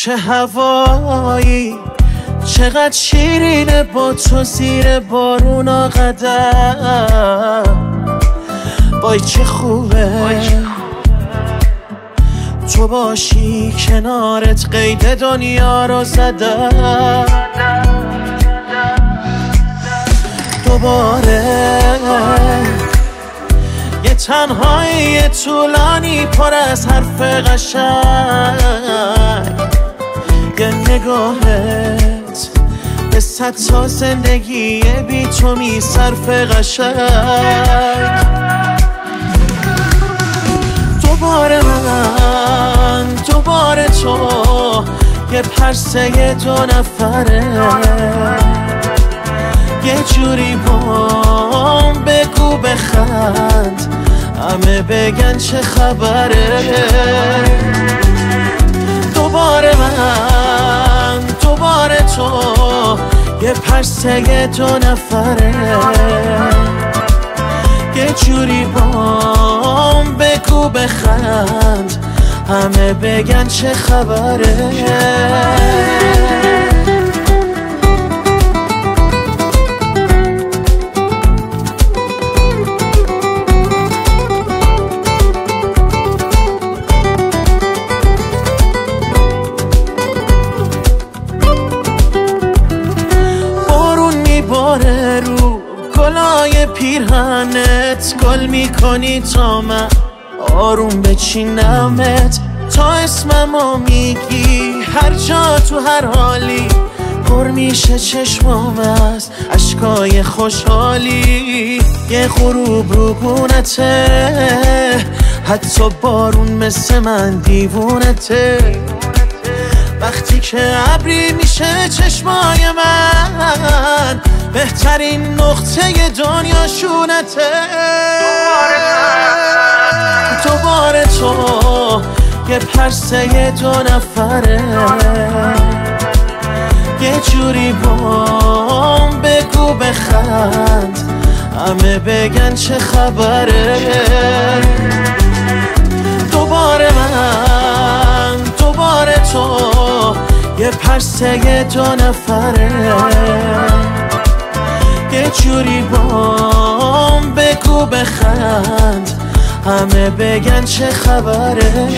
چه هوایی چقدر شیرینه با تو زیر بارون قدم. وای چه خوبه. تو باشی کنارت قید دنیا رو زدم. دوباره یه تنهایی طولانی پر از حرف قشنگ. نگاهت. به تا زندگی بی تو می صرف قشنگ. دوباره من دوباره تو یه پرسه دو نفره. یه جوری بام بگو بخند همه بگن چه خبره. دوباره من دوباره تو یه پرسه دو نفره. یه جوری بام بگو بخند همه بگن چه خبره. پیرهنت گل می‌کنی تا من آروم بچینمت. تا اسممو میگی هر جا تو هر حالی پر میشه چشمام از اشکای خوشحالی. یه غروب رو گونته حتی بارون مثل من دیوونته. وقتی که ابری میشه چشمای من بهترین نقطه دنیا شونته. دوباره تو یه پرسه دو نفره. یه جوری بام بگو بخند همه بگن چه خبره. دوباره من دوباره تو یه پرسه دو نفره. یه جوری بام بگو بخند. همه بگن چه خبره.